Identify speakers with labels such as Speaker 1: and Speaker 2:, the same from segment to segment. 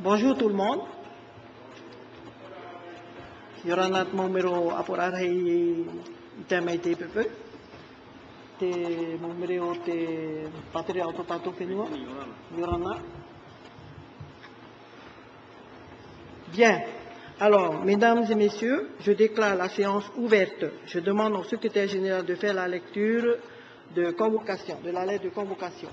Speaker 1: Bonjour tout le monde. Bien. Alors, mesdames et messieurs, je déclare la séance ouverte. Je demande au secrétaire général de faire la lecture de convocation, de la lettre de convocation.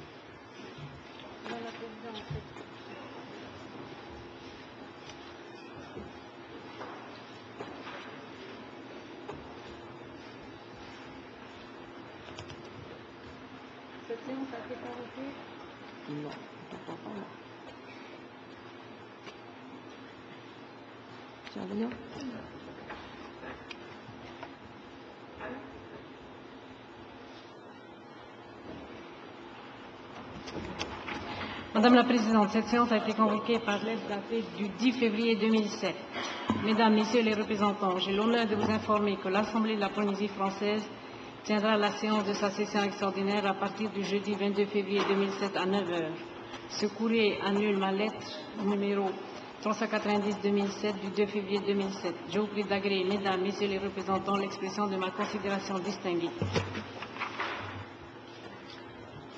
Speaker 1: Non, ne crois pas. non. Tu vas venir
Speaker 2: Madame la Présidente, cette séance a été convoquée par lettre datée du 10 février 2007. Mesdames, Messieurs les représentants, j'ai l'honneur de vous informer que l'Assemblée de la Polynésie française tiendra la séance de sa session extraordinaire à partir du jeudi 22 février 2007 à 9 heures. Ce courrier annule ma lettre numéro 390-2007 du 2 février 2007. Je vous prie d'agréer, Mesdames, Messieurs les représentants, l'expression de ma considération distinguée.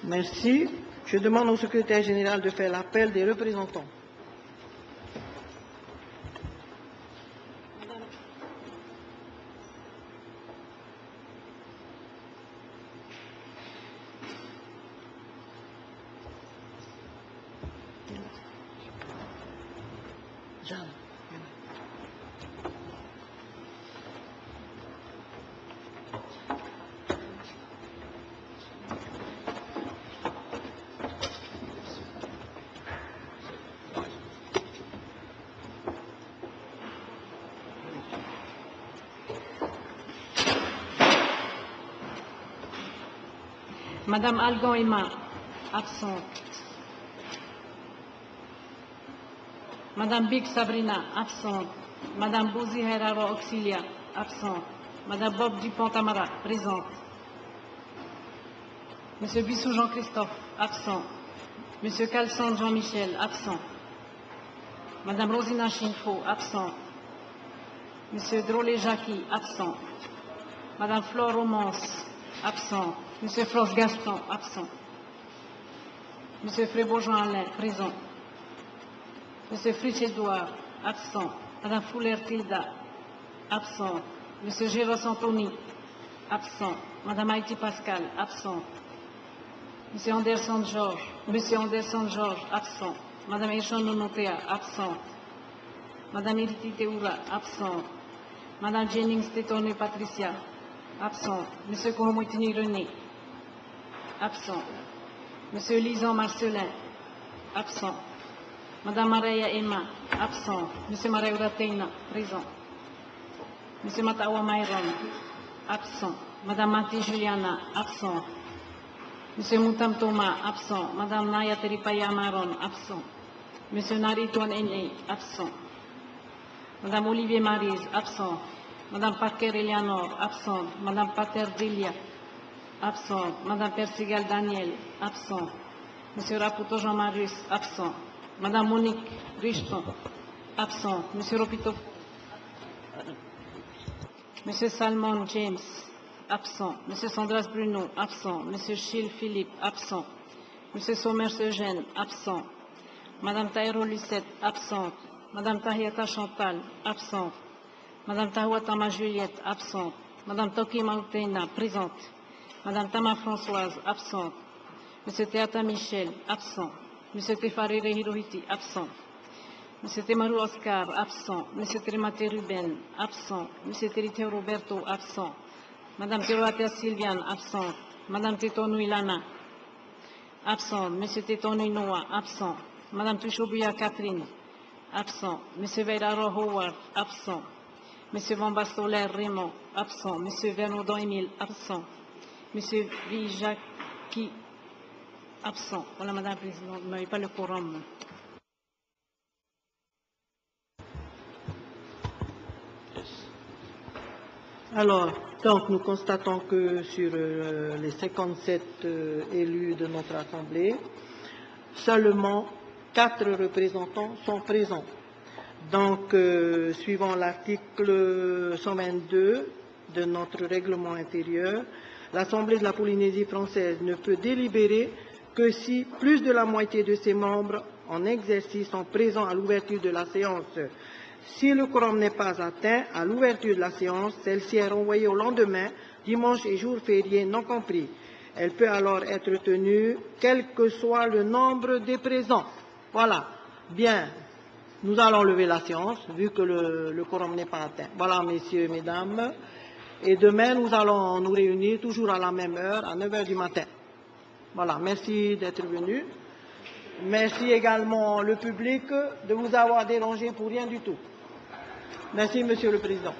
Speaker 1: Merci. Je demande au secrétaire général de faire l'appel des représentants.
Speaker 2: Madame Algon Emma, absente. Madame Big Sabrina, absente. Madame Bouzi Heraro Auxilia, absente. Madame Bob Dupont-Amara, présente. Monsieur Bissou Jean-Christophe, absent. Monsieur Calson Jean-Michel, absent. Madame Rosina Chinfo, absent. Monsieur Drolé Jackie, absent. Madame Flore Romance, absent. Monsieur Frost Gaston, absent. Monsieur Frébeau Jean-Alain, présent. Monsieur Fritz Edouard, absent. Madame Fuller Tilda, absent. Monsieur Géros Anthony, absent. Madame Haïti Pascal, absent. Monsieur Anderson Georges, Monsieur Anderson Georges, absent. Madame Echon Nonotea, absent. Madame Iriti Teoura, absent. Madame Jennings Tétonné Patricia, absent. Monsieur Kohomotini René, absent. Monsieur Lison Marcelin, absent. Madame Maria Emma, absent. Monsieur Maria Teina, présent. Monsieur Matawa Myron, absent. Madame Mati Juliana, absent. Monsieur Moutam Thomas, absent. Madame Naya Teripaya Maron, absent. Monsieur Narituan Ene, absent. Madame Olivier Marise, absent. Madame Parker Eleanor, absent. Madame Pater Delia, absent. Madame Persigal Daniel, absent. Monsieur Raputo Jean-Marius, absent. Madame Monique Richton, absent. Monsieur Ropito, Monsieur Salmon James, absent. Monsieur Sandras Bruno, absent. Monsieur Gilles Philippe, absent. Monsieur Somers Eugène, absent. Madame Taïro Lucette, absente. Madame Tahiata Chantal, absente. Madame Tahuatama Juliette, absente. Madame Toki Mautena, présente. Madame Tama Françoise, absente. Monsieur Théata Michel, absent. Monsieur Tefarire Hirohiti, absent. Monsieur Temaru Oscar, absent. Monsieur Tremate Ruben, absent. Monsieur Terite Roberto, absent. Madame Teroatea Sylviane, absent. Madame Tetonou Ilana, absent. Monsieur Tetonou Noah, absent. Madame Tuchobuya Catherine, absent. Monsieur Veiraro Howard, absent. Monsieur Van Bastoler Raymond, absent. Monsieur Vernaudon Émile, absent. Monsieur Vijaki, absent. Voilà, Madame la Présidente, vous n'avez pas le quorum.
Speaker 1: Alors, donc nous constatons que sur euh, les 57 euh, élus de notre Assemblée, seulement quatre représentants sont présents. Donc, euh, suivant l'article 122 de notre règlement intérieur, l'Assemblée de la Polynésie française ne peut délibérer que si plus de la moitié de ses membres en exercice sont présents à l'ouverture de la séance. Si le quorum n'est pas atteint à l'ouverture de la séance, celle-ci est renvoyée au lendemain, dimanche et jour férié non compris. Elle peut alors être tenue quel que soit le nombre des présents. Voilà. Bien. Nous allons lever la séance, vu que le, le quorum n'est pas atteint. Voilà, messieurs, mesdames. Et demain, nous allons nous réunir toujours à la même heure, à 9 heures du matin. Voilà, merci d'être venus. Merci également le public de vous avoir dérangé pour rien du tout. Merci, Monsieur le Président.